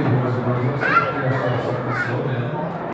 Gracias.